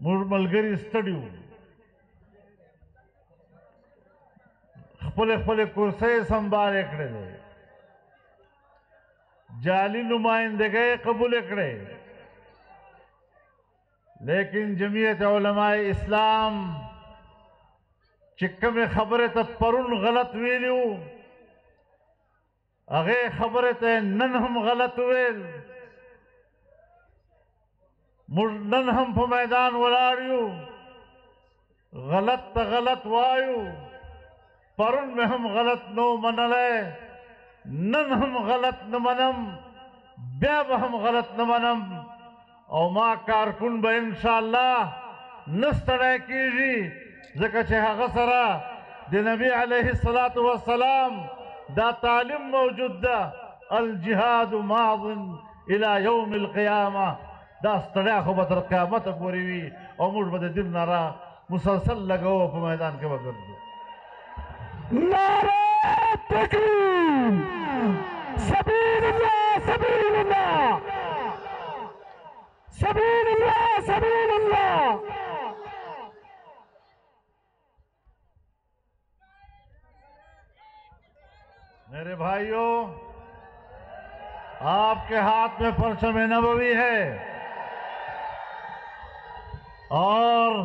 موږ ملګری ستړي وو خپل خپل کرسۍ سنبال کړې ده جعلی نمائندګۍ قبول کړې. لیکن جمعیت علماء اسلام چې کومه خبره ته پرون غلط ویلو هغه خبره ته نن هم غلط ویل موږ نن هم په میدان ولاړ یو. غلط ته غلط وایو. پرون مې هم غلط نو منلی. نن هم غلط نه منم. بیا به هم غلط نه منم. او ما کارکون به انشاءالله نه ستړی کېږي ځکه چې هغه سره د نبی علیه الصلاة والسلام دا تعلیم موجود ده. الجهاد ماض الى یوم القیامه دا ستړیا خو به تر قیامته پورې وي او موږ به د دین نه را مسلسل لګوو په میدان کې به ګرځو تکبیر سبیل اللہ سبیل اللہ! سبیل اللہ سبیل اللہ! میرے بھائیوں آپ کے ہاتھ میں پرچم نبوی ہے۔ اور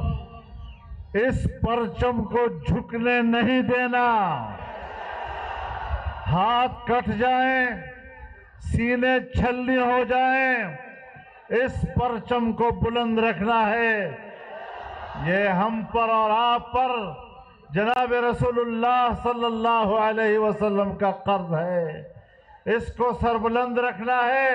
اس پرچم کو جھکنے نہیں دینا۔ ہاتھ کٹ جائیں، سینے چھلنی ہو جائیں، اس پرچم کو بلند رکھنا ہے۔ یہ ہم پر اور آپ پر جناب رسول اللہ صلی اللہ علیہ وسلم کا قرض ہے۔ اس کو سربلند رکھنا ہے،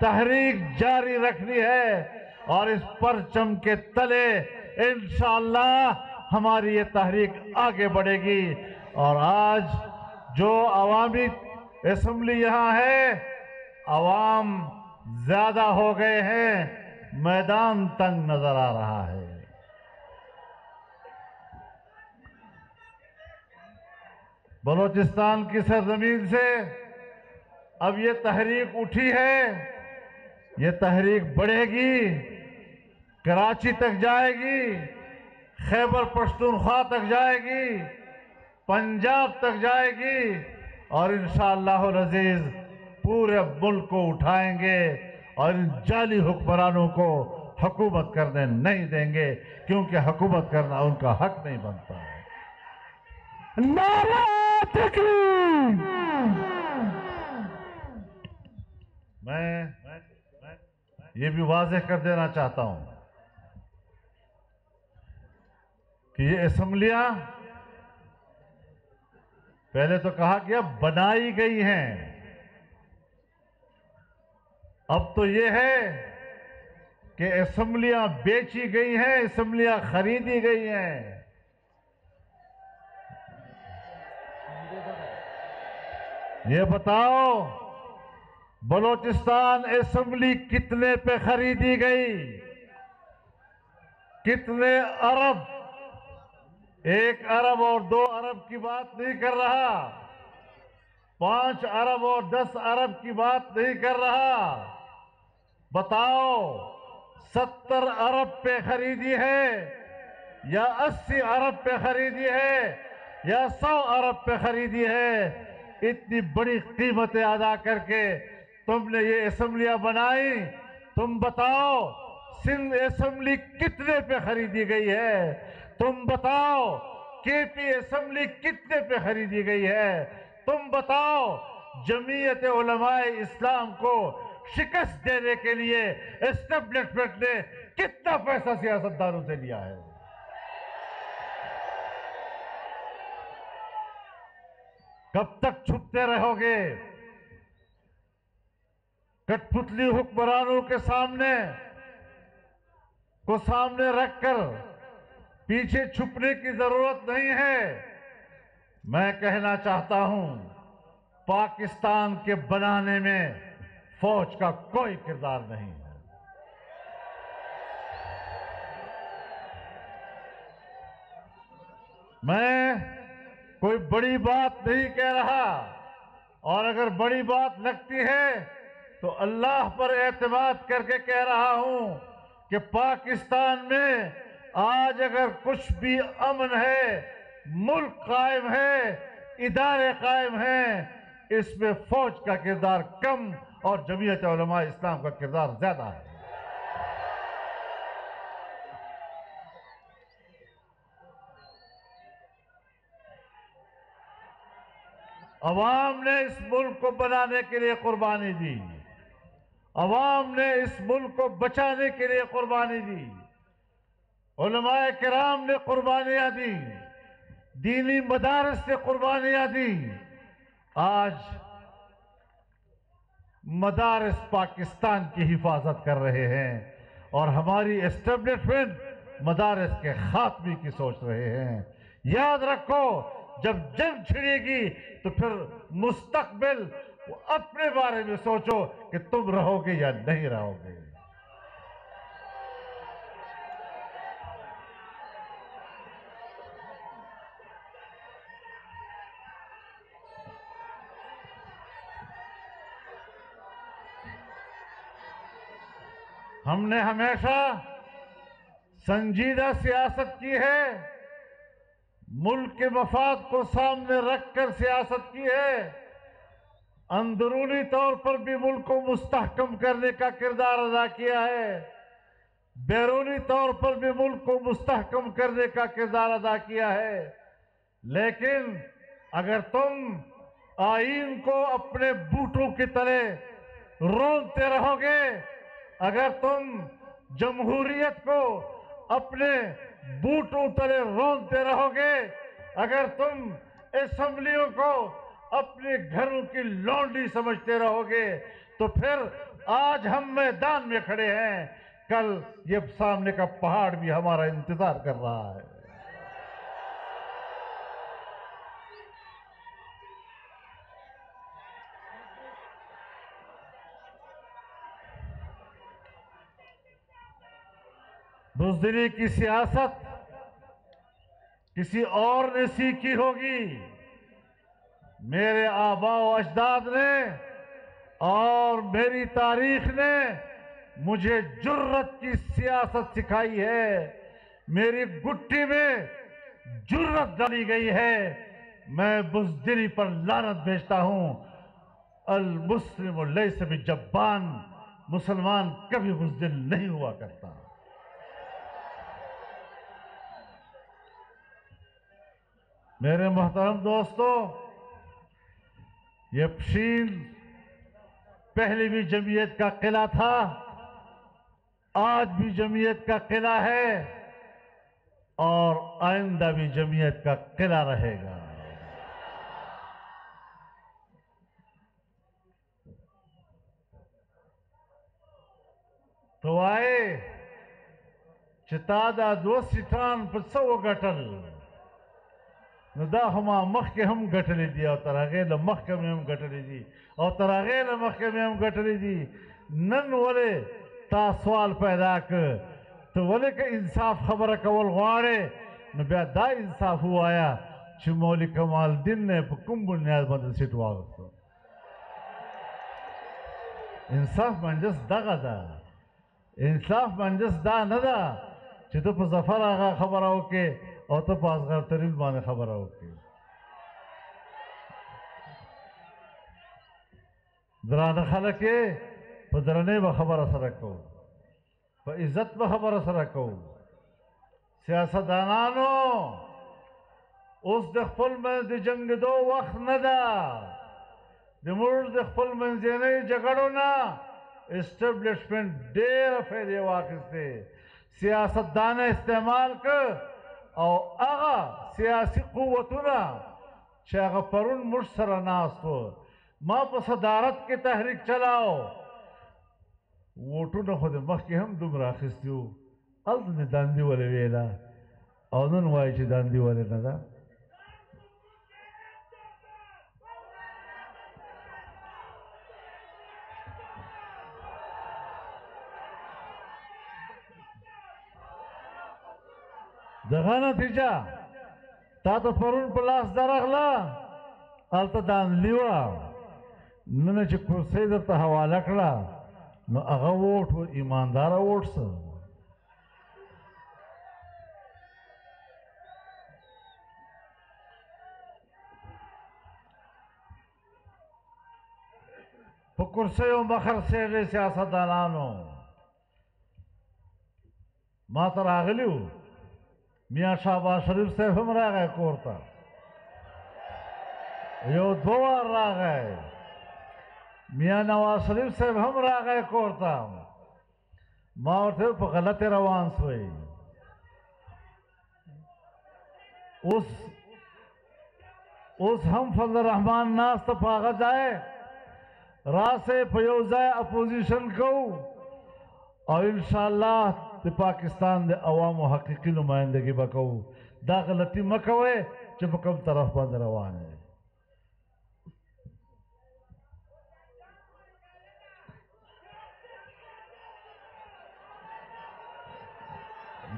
تحریک جاری رکھنی ہے۔ اور اس پرچم کے تلے انشاءاللہ ہماری یہ تحریک آگے بڑھے گی۔ اور آج جو عوامی اسمبلی یہاں ہے، عوام زیادہ ہو گئے ہیں، میدان تنگ نظر آ رہا ہے۔ بلوچستان کی سرزمین سے اب یہ تحریک اٹھی ہے۔ یہ تحریک بڑھے گی کراچی تک جائے گی خیبر پشتونخوا تک جائے گی پنجاب تک جائے گی اور انشاءاللہ العزیز پورے ملک کو اٹھائیں گے اور ان جعلی حکمرانوں کو حکومت کرنے نہیں دیں گے کیونکہ حکومت کرنا ان کا حق نہیں بنتا۔ ہے میں یہ بھی واضح کر دینا چاہتا ہوں کہ یہ اسمبلیاں پہلے تو کہا گیا بنائی گئی ہیں، اب تو یہ ہے کہ اسمبلیاں بیچی گئی ہیں، اسمبلیاں خریدی گئی ہیں۔ یہ بتاؤ بلوچستان اسمبلی کتنے پہ خریدی گئی؟ کتنے ارب؟ ایک ارب اور دو ارب کی بات نہیں کر رہا۔ پانچ ارب اور دس ارب کی بات نہیں کر رہا۔ بتاؤ، ستر ارب پہ خریدی ہے یا اسی ارب پہ خریدی ہے یا سو ارب پہ خریدی ہے؟ اتنی بڑی قیمتیں ادا کر کے تم نے یہ اسمبلیاں بنائی، تم بتاؤ سندھ اسمبلی کتنے پہ خریدی گئی ہے؟ تم بتاؤ کے پی اسمبلی کتنے پہ خریدی گئی ہے؟ تم بتاؤ جمعیت علماء اسلام کو شکست دینے کے لیے اسٹیبلشمنٹ نے کتنا پیسہ سیاستدانوں سے لیا ہے؟ کب تک چھپتے رہو گے؟ کٹ پتلی حکمرانوں کے سامنے کو سامنے رکھ کر پیچھے چھپنے کی ضرورت نہیں ہے۔ میں کہنا چاہتا ہوں، پاکستان کے بنانے میں فوج کا کوئی کردار نہیں ہے۔ میں کوئی بڑی بات نہیں کہہ رہا، اور اگر بڑی بات لگتی ہے تو اللہ پر اعتماد کر کے کہہ رہا ہوں کہ پاکستان میں آج اگر کچھ بھی امن ہے، ملک قائم ہے، ادارے قائم ہیں، اس میں فوج کا کردار کم اور جمعیت علماء اسلام کا کردار زیادہ ہے۔ عوام نے اس ملک کو بنانے کے لیے قربانی دی۔ عوام نے اس ملک کو بچانے کے لیے قربانی دی۔ علماء کرام نے قربانیاں دی۔ دینی مدارس نے قربانیاں دی۔ آج مدارس پاکستان کی حفاظت کر رہے ہیں اور ہماری اسٹیبلشمنٹ مدارس کے خاتمے کی سوچ رہے ہیں۔ یاد رکھو، جب جنگ چھڑے گی تو پھر مستقبل اپنے بارے میں سوچو کہ تم رہو گے یا نہیں رہو گے۔ ہم نے ہمیشہ سنجیدہ سیاست کی ہے، ملک کے مفاد کو سامنے رکھ کر سیاست کی ہے۔ اندرونی طور پر بھی ملک کو مستحکم کرنے کا کردار ادا کیا ہے۔ بیرونی طور پر بھی ملک کو مستحکم کرنے کا کردار ادا کیا ہے۔ لیکن اگر تم آئین کو اپنے بوٹوں کی طرح رونتے رہو گے، اگر تم جمہوریت کو اپنے بوٹوں تلے رونتے رہو گے، اگر تم اسمبلیوں کو اپنے گھروں کی لونڈی سمجھتے رہو گے۔ تو پھر آج ہم میدان میں کھڑے ہیں۔ کل یہ سامنے کا پہاڑ بھی ہمارا انتظار کر رہا ہے۔ بزدلی کی سیاست کسی اور نے سیکھی ہوگی۔ میرے آبا و اجداد نے اور میری تاریخ نے مجھے جرت کی سیاست سکھائی ہے۔ میری گٹی میں جرت ڈالی گئی ہے۔ میں بزدلی پر لانت بھیجتا ہوں۔ المسلم لیس بجبان، مسلمان کبھی بزدل نہیں ہوا کرتا۔ میرے محترم دوستو یہ پشیل پہلی بھی جمعیت کا قلعہ تھا، آج بھی جمعیت کا قلعہ ہے اور آئندہ بھی جمعیت کا قلعہ رہے گا۔ تو آئے چتادا دو سٹان پر سو گٹل۔ نو دا هما مخکې هم ګټلې دي او تر هغې له مخکې مې هم ګټلې دي. او تر هغې له مخکې مې هم ګټلې دي. نن ولې تا سوال پیدا کړ؟ ته ولې که انصاف خبره کول غواړې؟ نو بیا دا انصاف ووایا چې مولوي کمال الدین نه په کوم بنیاد باندې سیټ واغستو انصاف منجس دغه ده. انصاف منجس دا نه ده چې ته په ظفر هغه خبره وکې او ته په اصغر ترین باندې خبره وکړې درانه خلک یې په درنې به خبره سره کوو په عزت به خبره سره کوو سیاستدانانو اوس د خپل منځ د جنګېدو وخت نه ده. د موږ د خپل منځنۍ جګړو نه. اسټبلیشمنټ ډېره فایدې واخیستې. سیاستدانه استعمال کړ او هغه سیاسي قوتونه چې هغه پرون موږ سره ناست وو ما په صدارت کې تحریک چلاو. ووټونه خو د مخکې هم دومره اخیستي وو. هلته مې داندې ولې ویله؟ او نن وایي چې داندې ولې نه ده دغه نتیجه تا ته پرون په لاس درغله الته دان لیوا نن چې کرسۍ درته حواله کړه نو هغه ووټ و ایماندار ووټ سه په کرسۍ او مخر سیاستدانانو. ما ته راغلی وو میاں شهباز شریف صاحب هم راغی کور ته یو دوه وار راغی میاں نواز شریف صاحب هم راغی کور ته ما ورته په غلطه روان سوی اوس اوس هم فضل الرحمن ناس ته پاغه ځای راسه په یو ځای اپوزیشن کو۔ او ان شاء الله د پاکستان د عوامو حقيقي نمائندګي وکاو دا غلطي مکوي چې په کوم طرف باندې روان دي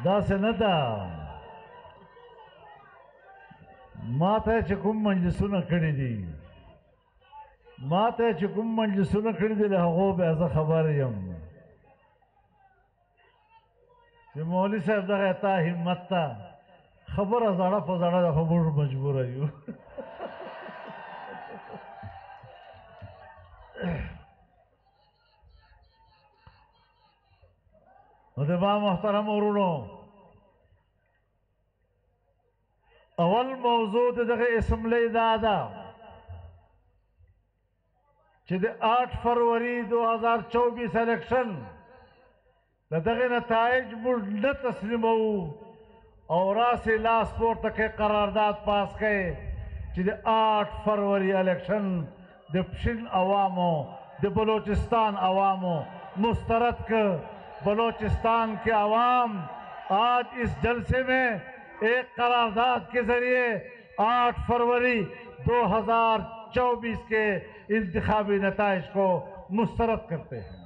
دا څه نه ده. ما ته چې کوم مجلسونه کړي دي. ما ته چې کوم مجلسونه کړي دي له هغو به زه خبر یم چې مولوي صاحب دغه تا همت ته خبره زړه په زړه د خبرو مجبور یو نو ما محترم ورونو اول موضوع دغه اسمبلی دا ده چې د 8 فروری 2024 الیکشن دغه نتایج موږ نه تسلیمو او راسې لاس پورته کې قرارداد پاس کړي چې د 8 فروری الیکشن د پشن عوامو د بلوچستان عوامو مسترد کر، بلوچستان کے عوام آج اس جلسے میں ایک قرارداد کے ذریعے آٹھ فروری دو ہزار چوبیس کے انتخابی نتائج کو مسترد کرتے ہیں۔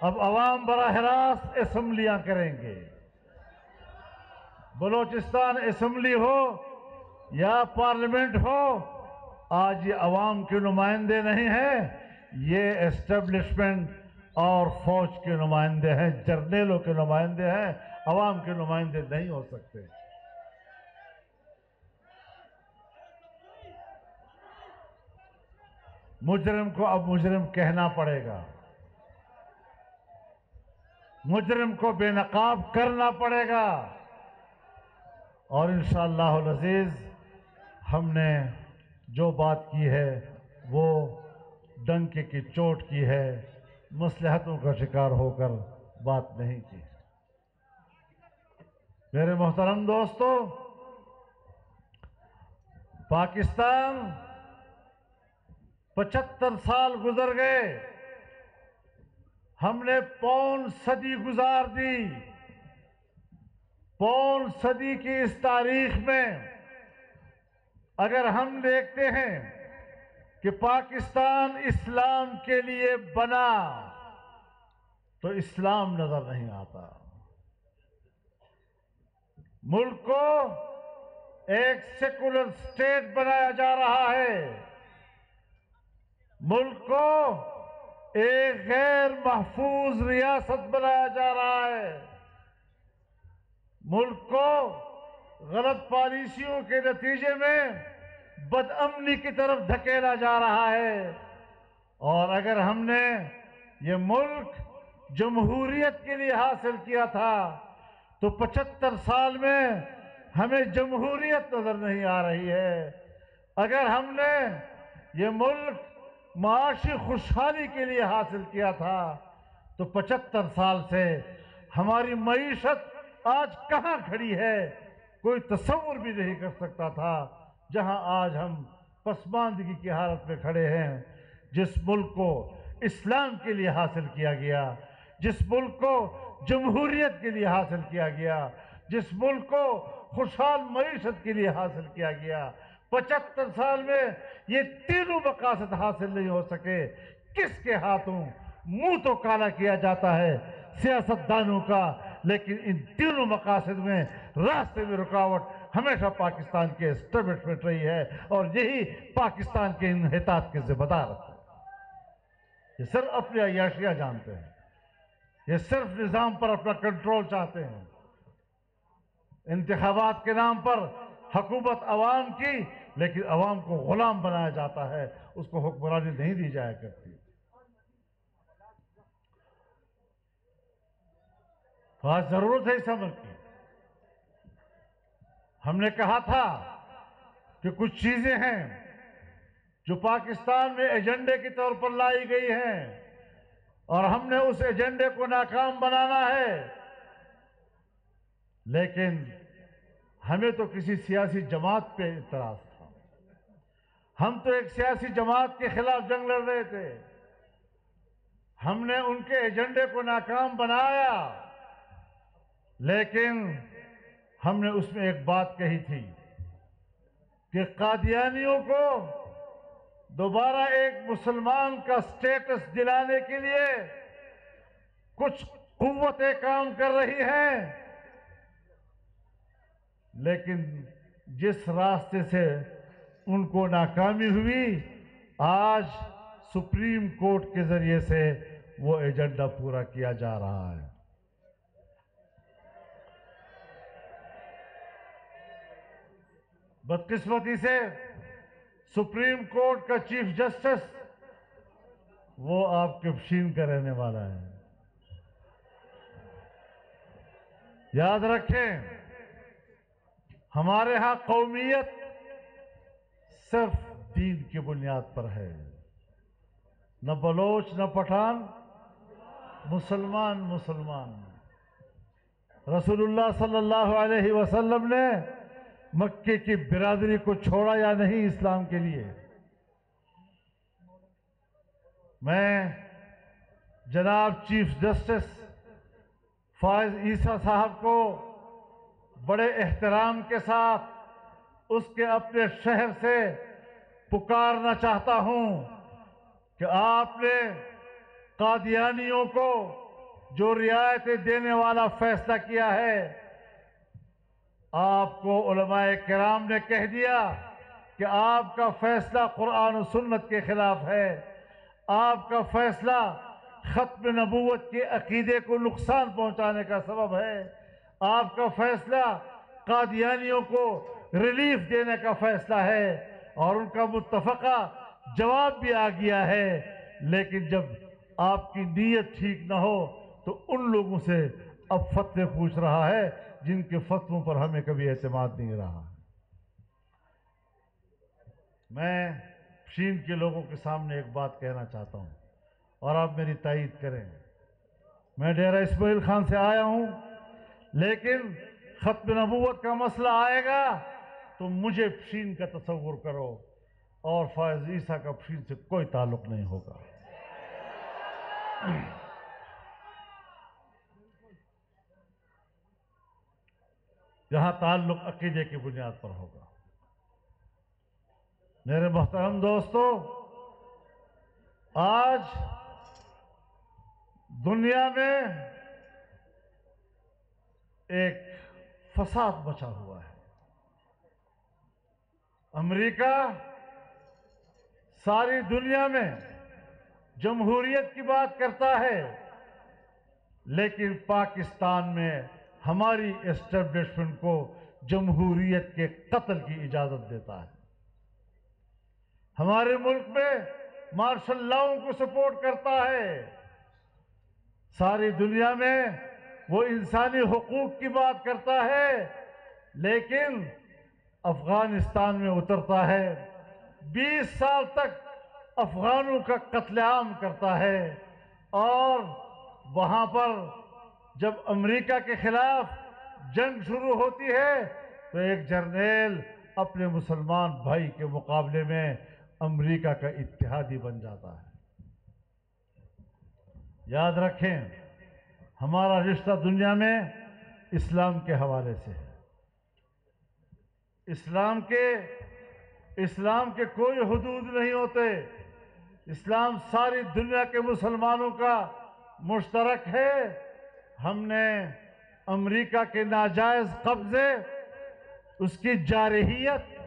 اب عوام براہ راست اسمبلیاں کریں گے۔ بلوچستان اسمبلی ہو یا پارلیمنٹ ہو، آج یہ عوام کے نمائندے نہیں ہیں، یہ اسٹیبلشمنٹ اور فوج کے نمائندے ہیں، جرنیلوں کے نمائندے ہیں، عوام کے نمائندے نہیں ہو سکتے۔ مجرم کو اب مجرم کہنا پڑے گا۔ مجرم کو بے نقاب کرنا پڑے گا۔ اور انشاءاللہ العزیز، ہم نے جو بات کی ہے، وہ ڈنکے کی چوٹ کی ہے۔ مصلحتوں کا شکار ہو کر بات نہیں کی۔ میرے محترم دوستو، پاکستان پچہتر سال گزر گئے۔ ہم نے پون صدی گزار دی۔ پون صدی کی اس تاریخ میں اگر ہم دیکھتے ہیں کہ پاکستان اسلام کے لیے بنا تو اسلام نظر نہیں آتا۔ ملک کو ایک سیکولر سٹیٹ بنایا جا رہا ہے۔ ملک کو ایک غیر محفوظ ریاست بنایا جا رہا ہے۔ ملک کو غلط پالیسیوں کے نتیجے میں بد امنی کی طرف دھکیلا جا رہا ہے۔ اور اگر ہم نے یہ ملک جمہوریت کے لیے حاصل کیا تھا، تو پچہتر سال میں ہمیں جمہوریت نظر نہیں آ رہی ہے۔ اگر ہم نے یہ ملک معاشی خوشحالی کے لیے حاصل کیا تھا، تو پچہتر سال سے ہماری معیشت آج کہاں کھڑی ہے؟ کوئی تصور بھی نہیں کر سکتا تھا، جہاں آج ہم پسماندگی کی حالت میں کھڑے ہیں، جس ملک کو اسلام کے لیے حاصل کیا گیا، جس ملک کو جمہوریت کے لیے حاصل کیا گیا، جس ملک کو خوشحال معیشت کے لیے حاصل کیا گیا پچہتر سال میں یہ تینوں مقاصد حاصل نہیں ہو سکے۔ کس کے ہاتھوں منہ تو کالا کیا جاتا ہے سیاست دانوں کا، لیکن ان تینوں مقاصد میں راستے میں رکاوٹ ہمیشہ پاکستان کے اسٹیبلشمنٹ رہی ہے اور یہی پاکستان کے انحطاط کے ذمہ دار ہیں۔ یہ سر اپنی عیاشیاں جانتے ہیں۔ یہ صرف نظام پر اپنا کنٹرول چاہتے ہیں۔ انتخابات کے نام پر حکومت عوام کی لیکن عوام کو غلام بنایا جاتا ہے، اس کو حکمرانی نہیں دی جایا کرتی۔ تو آج ضرورت ہے اس عمل کی۔ ہم نے کہا تھا کہ کچھ چیزیں ہیں جو پاکستان میں ایجنڈے کے طور پر لائی گئی ہیں اور ہم نے اس ایجنڈے کو ناکام بنانا ہے۔ لیکن ہمیں تو کسی سیاسی جماعت پہ اعتراض۔ ہم تو ایک سیاسی جماعت کے خلاف جنگ لڑ رہے تھے۔ ہم نے ان کے ایجنڈے کو ناکام بنایا۔ لیکن ہم نے اس میں ایک بات کہی تھی کہ قادیانیوں کو دوبارہ ایک مسلمان کا سٹیٹس دلانے کے لیے کچھ قوتیں کام کر رہی ہیں۔ لیکن جس راستے سے ان کو ناکامی ہوئی۔ آج سپریم کورٹ کے ذریعے سے وہ ایجنڈا پورا کیا جا رہا ہے۔ بدقسمتی سے سپریم کورٹ کا چیف جسٹس وہ آپ کے پشین کا رہنے والا ہے۔ یاد رکھیں، ہمارے ہاں قومیت صرف دین کی بنیاد پر ہے۔ نہ بلوچ، نہ پٹھان۔ مسلمان مسلمان۔ رسول اللہ صلی اللہ علیہ وسلم نے مکے کی برادری کو چھوڑا یا نہیں اسلام کے لیے؟ میں جناب چیف جسٹس فائز عیسیٰ صاحب کو بڑے احترام کے ساتھ اس کے اپنے شہر سے پکارنا چاہتا ہوں کہ آپ نے قادیانیوں کو جو رعایتیں دینے والا فیصلہ کیا ہے، آپ کو علماء کرام نے کہہ دیا کہ آپ کا فیصلہ قرآن و سنت کے خلاف ہے، آپ کا فیصلہ ختم نبوت کے عقیدے کو نقصان پہنچانے کا سبب ہے، آپ کا فیصلہ قادیانیوں کو ریلیف دینے کا فیصلہ ہے۔ اور ان کا متفقہ جواب بھی آ گیا ہے۔ لیکن جب آپ کی نیت ٹھیک نہ ہو، تو ان لوگوں سے اب فتوے پوچھ رہا ہے، جن کے فتووں پر ہمیں کبھی اعتماد نہیں رہا۔ میں چین کے لوگوں کے سامنے ایک بات کہنا چاہتا ہوں، اور آپ میری تائید کریں۔ میں ڈیرہ اسماعیل خان سے آیا ہوں، لیکن ختم نبوت کا مسئلہ آئے گا۔ تو مجھے پشین کا تصور کرو اور فائز عیسیٰ کا پشین سے کوئی تعلق نہیں ہوگا۔ یہاں تعلق عقیدے کی بنیاد پر ہوگا۔ میرے محترم دوستو، آج دنیا میں ایک فساد بچا ہوا ہے۔ امریکہ، ساری دنیا میں جمہوریت کی بات کرتا ہے، لیکن پاکستان میں ہماری اسٹیبلشمنٹ کو جمہوریت کے قتل کی اجازت دیتا ہے۔ ہمارے ملک میں مارشل لاؤں کو سپورٹ کرتا ہے۔ ساری دنیا میں وہ انسانی حقوق کی بات کرتا ہے، لیکن افغانستان میں اترتا ہے۔ بیس سال تک افغانوں کا قتل عام کرتا ہے۔ اور وہاں پر جب امریکہ کے خلاف جنگ شروع ہوتی ہے، تو ایک جرنیل اپنے مسلمان بھائی کے مقابلے میں امریکہ کا اتحادی بن جاتا ہے۔ یاد رکھیں، ہمارا رشتہ دنیا میں اسلام کے حوالے سے ہے۔ اسلام کے اسلام کے کوئی حدود نہیں ہوتے۔ اسلام ساری دنیا کے مسلمانوں کا مشترک ہے۔ ہم نے امریکہ کے ناجائز قبضے، اس کی جارحیت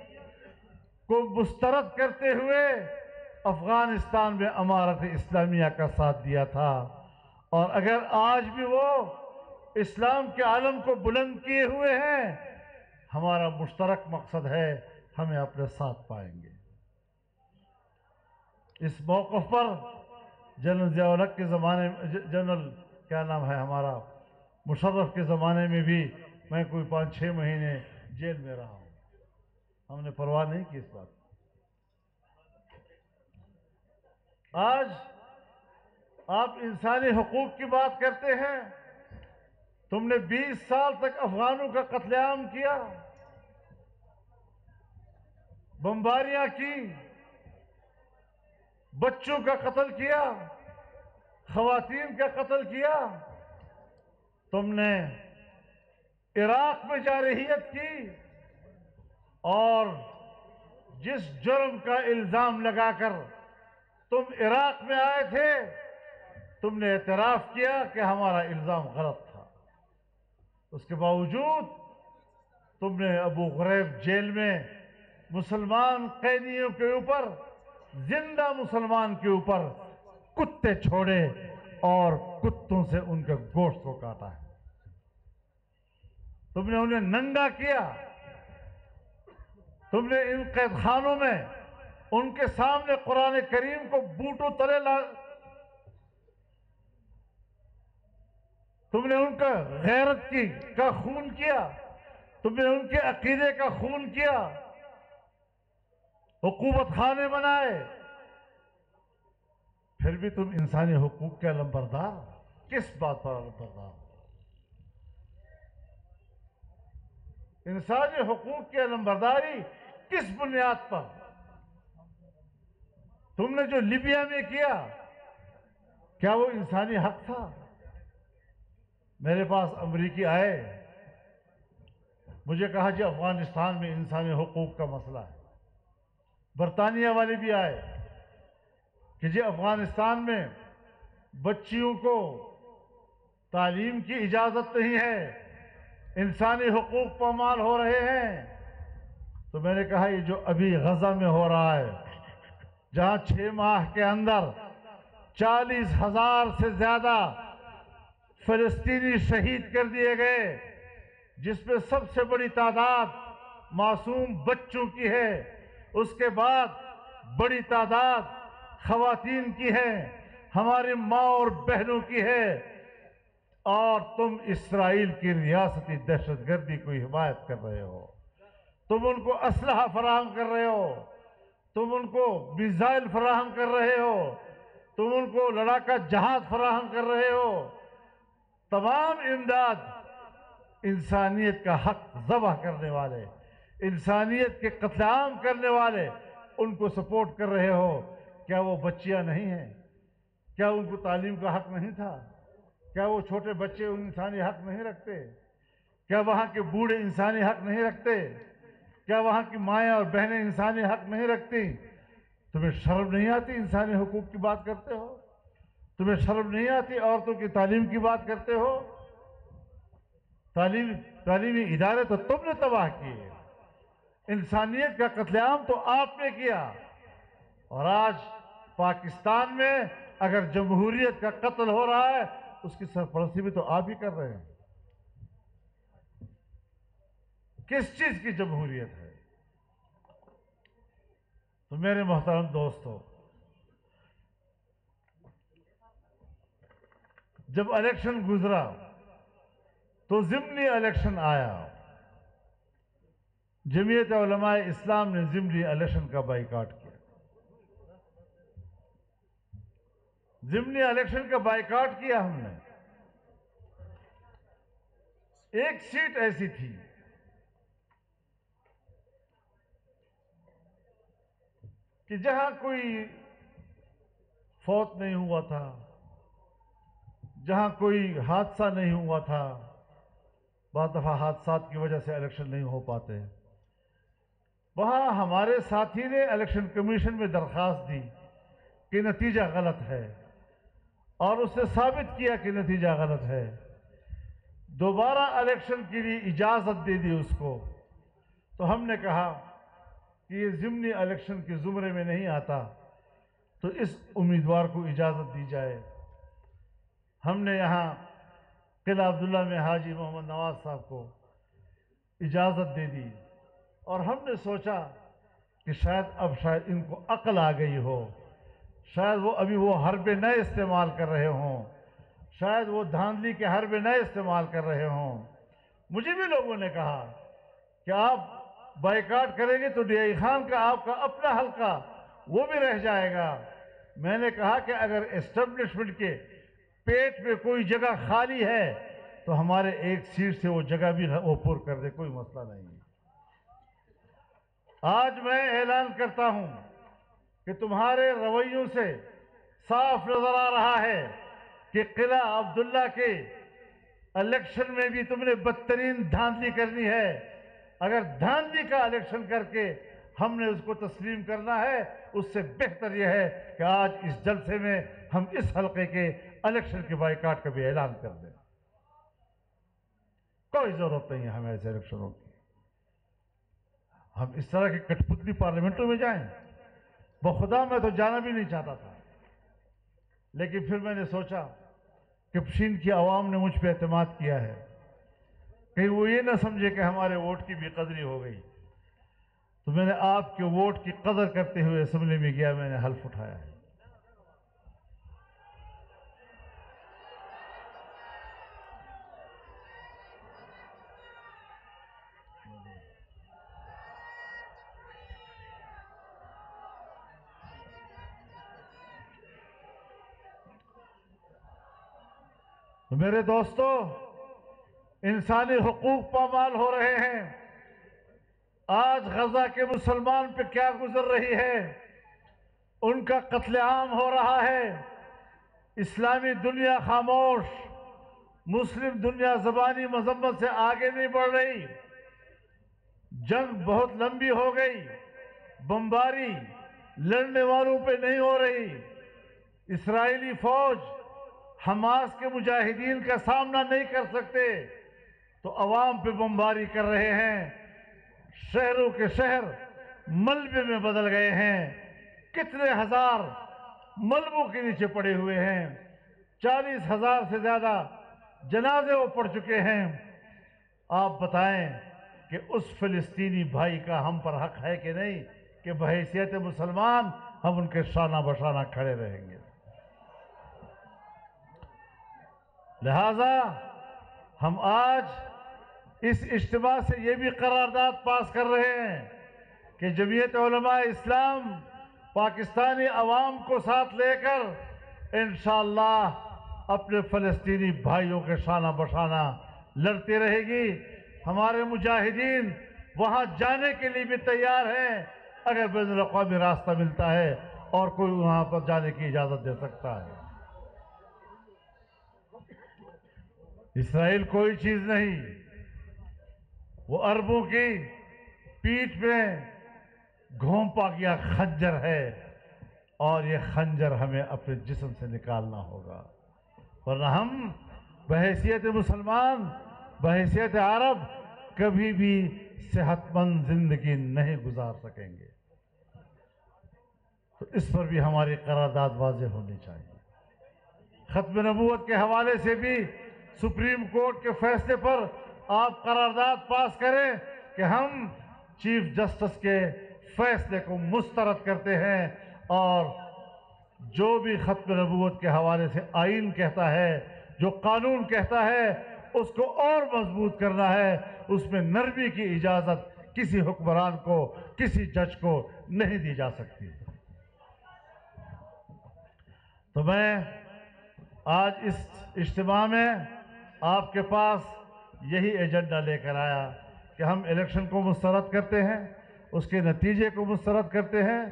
کو مسترد کرتے ہوئے افغانستان میں امارت اسلامیہ کا ساتھ دیا تھا۔ اور اگر آج بھی وہ اسلام کے عالم کو بلند کیے ہوئے ہیں ہمارا مشترک مقصد ہے ہمیں اپنے ساتھ پائیں گے۔ اس موقف پر جنرل ضیاء الحق کے زمانے جنرل، کیا نام ہے ہمارا، مشرف کے زمانے میں بھی میں کوئی پانچ چھ مہینے جیل میں رہا ہوں۔ ہم نے پرواہ نہیں کی اس بات آج آپ انسانی حقوق کی بات کرتے ہیں۔ تم نے بیس سال تک افغانوں کا قتل عام کیا، بمباریاں کی، بچوں کا قتل کیا، خواتین کا قتل کیا۔ تم نے عراق میں جارحیت کی اور جس جرم کا الزام لگا کر تم عراق میں آئے تھے، تم نے اعتراف کیا کہ ہمارا الزام غلط اس کے باوجود تم نے ابو غریب جیل میں مسلمان قیدیوں کے اوپر، زندہ مسلمان کے اوپر کتے چھوڑے اور کتوں سے ان کے گوشت کو کاٹا ہے۔ تم نے انہیں ننگا کیا۔ تم نے ان قید خانوں میں ان کے سامنے قرآن کریم کو بوٹو تلے لا تم نے ان کا غیرت کی، کا خون کیا۔ تم نے ان کے عقیدے کا خون کیا۔ حکومت خانے بنائے۔ پھر بھی تم انسانی حقوق کے علمبردار۔ کس بات پر علمبردار؟ انسانی حقوق کی علمبرداری کس بنیاد پر؟ تم نے جو لیبیا میں کیا کیا وہ انسانی حق تھا؟ میرے پاس امریکی آئے۔ مجھے کہا جی افغانستان میں انسانی حقوق کا مسئلہ ہے۔ برطانیہ والے بھی آئے کہ جی افغانستان میں بچیوں کو تعلیم کی اجازت نہیں ہے، انسانی حقوق پامال ہو رہے ہیں۔ تو میں نے کہا، یہ جو ابھی غزہ میں ہو رہا ہے، جہاں چھ ماہ کے اندر چالیس ہزار سے زیادہ فلسطینی شہید کر دیے گئے، جس میں سب سے بڑی تعداد معصوم بچوں کی ہے، اس کے بعد بڑی تعداد خواتین کی ہے، ہماری ماں اور بہنوں کی ہے، اور تم اسرائیل کی ریاستی دہشت گردی کو حمایت کر رہے ہو۔ تم ان کو اسلحہ فراہم کر رہے ہو۔ تم ان کو میزائل فراہم کر رہے ہو۔ تم ان کو لڑاکا جہاز فراہم کر رہے ہو۔ تمام امداد انسانیت کا حق ذبح کرنے والے، انسانیت کے قتل عام کرنے والے ان کو سپورٹ کر رہے ہو، کیا وہ بچیاں نہیں ہیں؟ کیا ان کو تعلیم کا حق نہیں تھا؟ کیا وہ چھوٹے بچے ان انسانی حق نہیں رکھتے؟ کیا وہاں کے بوڑھے انسانی حق نہیں رکھتے؟ کیا وہاں کی مائیں اور بہنیں انسانی حق نہیں رکھتی تمہیں شرم نہیں آتی انسانی حقوق کی بات کرتے ہو؟ تمہیں شرم نہیں آتی عورتوں کی تعلیم کی بات کرتے ہو؟ تعلیم تعلیمی ادارے تو تم نے تباہ کیے۔ انسانیت کا قتل عام تو آپ نے کیا۔ اور آج پاکستان میں اگر جمہوریت کا قتل ہو رہا ہے، اس کی سرپرستی بھی تو آپ ہی کر رہے ہیں۔ کس چیز کی جمہوریت ہے؟ تو میرے محترم دوستو جب الیکشن گزرا تو ضمنی الیکشن آیا۔ جمعیت علماء اسلام نے ضمنی الیکشن کا بائیکاٹ کیا۔ ضمنی الیکشن کا بائیکاٹ کیا ہم نے۔ ایک سیٹ ایسی تھی۔ کہ جہاں کوئی فوت نہیں ہوا تھا جہاں کوئی حادثہ نہیں ہوا تھا، بعض دفعہ حادثات کی وجہ سے الیکشن نہیں ہو پاتے۔ وہاں ہمارے ساتھی نے الیکشن کمیشن میں درخواست دی کہ نتیجہ غلط ہے، اور اس نے ثابت کیا کہ نتیجہ غلط ہے۔ دوبارہ الیکشن کے لیے اجازت دے دی اس کو۔ تو ہم نے کہا کہ یہ ضمنی الیکشن کے زمرے میں نہیں آتا، تو اس امیدوار کو اجازت دی جائے۔ ہم نے یہاں قلعہ عبداللہ میں حاجی محمد نواز صاحب کو اجازت دے دی اور ہم نے سوچا کہ شاید اب شاید ان کو عقل آ گئی ہو، شاید وہ ابھی وہ حربے نئے استعمال کر رہے ہوں، شاید وہ دھاندلی کے حربے نئے استعمال کر رہے ہوں۔ مجھے بھی لوگوں نے کہا کہ آپ بائیکاٹ کریں گے تو ڈی آئی خان کا، آپ کا اپنا حلقہ وہ بھی رہ جائے گا۔ میں نے کہا کہ اگر اسٹیبلشمنٹ کے پیٹ میں کوئی جگہ خالی ہے تو ہمارے ایک سیٹ سے وہ جگہ بھی وہ پر کر دے، کوئی مسئلہ نہیں آج میں اعلان کرتا ہوں کہ تمہارے رویوں سے صاف نظر آ رہا ہے کہ قلعہ عبداللہ کے الیکشن میں بھی تم نے بدترین دھاندلی کرنی ہے۔ اگر دھاندلی کا الیکشن کر کے ہم نے اس کو تسلیم کرنا ہے، اس سے بہتر یہ ہے کہ آج اس جلسے میں ہم اس حلقے کے الیکشن کے بائیکاٹ کا بھی اعلان کر دیں۔ کوئی ضرورت نہیں ہے ہمیں ایسے الیکشنوں کی۔ ہم اس طرح کی کٹ پتلی پارلیمنٹوں میں جائیں۔ بخدا میں تو جانا بھی نہیں چاہتا تھا۔ لیکن پھر میں نے سوچا کہ پشین کی عوام نے مجھ پہ اعتماد کیا ہے۔ کہیں وہ یہ نہ سمجھے کہ ہمارے ووٹ کی بھی قدری ہو گئی۔ تو میں نے آپ کے ووٹ کی قدر کرتے ہوئے اسمبلی میں گیا، میں نے حلف اٹھایا ہے۔ میرے دوستو، انسانی حقوق پامال ہو رہے ہیں۔ آج غزہ کے مسلمان پہ کیا گزر رہی ہے؟ ان کا قتل عام ہو رہا ہے۔ اسلامی دنیا خاموش، مسلم دنیا زبانی مذمت سے آگے نہیں بڑھ رہی۔ جنگ بہت لمبی ہو گئی، بمباری لڑنے والوں پہ نہیں ہو رہی۔ اسرائیلی فوج حماس کے مجاہدین کا سامنا نہیں کر سکتے تو عوام پہ بمباری کر رہے ہیں۔ شہروں کے شہر ملبے میں بدل گئے ہیں۔ کتنے ہزار ملبوں کے نیچے پڑے ہوئے ہیں۔ چالیس ہزار سے زیادہ جنازے وہ پڑ چکے ہیں۔ آپ بتائیں کہ اس فلسطینی بھائی کا ہم پر حق ہے کہ نہیں کہ بحیثیت مسلمان ہم ان کے شانہ بشانہ کھڑے رہیں گے؟ لہذا ہم آج اس اجتماع سے یہ بھی قرارداد پاس کر رہے ہیں کہ جمعیت علماء اسلام پاکستانی عوام کو ساتھ لے کر انشاءاللہ اپنے فلسطینی بھائیوں کے شانہ بشانہ لڑتی رہے گی۔ ہمارے مجاہدین وہاں جانے کے لیے بھی تیار ہیں۔ اگر بین الاقوامی راستہ ملتا ہے اور کوئی وہاں پر جانے کی اجازت دے سکتا ہے۔ اسرائیل کوئی چیز نہیں۔ وہ عربوں کی پیٹ میں گھونپا گیا خنجر ہے اور یہ خنجر ہمیں اپنے جسم سے نکالنا ہوگا۔ ورنہ ہم بحیثیت مسلمان، بحیثیت عرب کبھی بھی صحت مند زندگی نہیں گزار سکیں گے۔ تو اس پر بھی ہماری قرارداد واضح ہونی چاہیے۔ ختم نبوت کے حوالے سے بھی سپریم کورٹ کے فیصلے پر آپ قرارداد پاس کریں کہ ہم چیف جسٹس کے فیصلے کو مسترد کرتے ہیں اور جو بھی ختم نبوت کے حوالے سے آئین کہتا ہے، جو قانون کہتا ہے، اس کو اور مضبوط کرنا ہے، اس میں نرمی کی اجازت کسی حکمران کو، کسی جج کو نہیں دی جا سکتی۔ تو میں آج اس اجتماع میں آپ کے پاس یہی ایجنڈا لے کر آیا کہ ہم الیکشن کو مسترد کرتے ہیں، اس کے نتیجے کو مسترد کرتے ہیں۔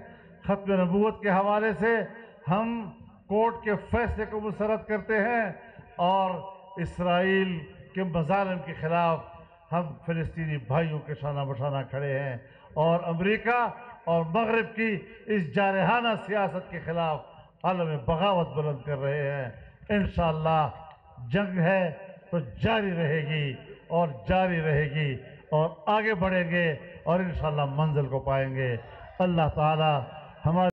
ختم نبوت کے حوالے سے ہم کورٹ کے فیصلے کو مسترد کرتے ہیں اور اسرائیل کے مظالم کے خلاف ہم فلسطینی بھائیوں کے شانہ بشانہ کھڑے ہیں اور امریکہ اور مغرب کی اس جارحانہ سیاست کے خلاف عالم بغاوت بلند کر رہے ہیں۔ انشاءاللہ جنگ ہے۔ تو جاری رہے گی اور جاری رہے گی اور آگے بڑھیں گے اور انشاءاللہ منزل کو پائیں گے۔ اللہ تعالی ہمارے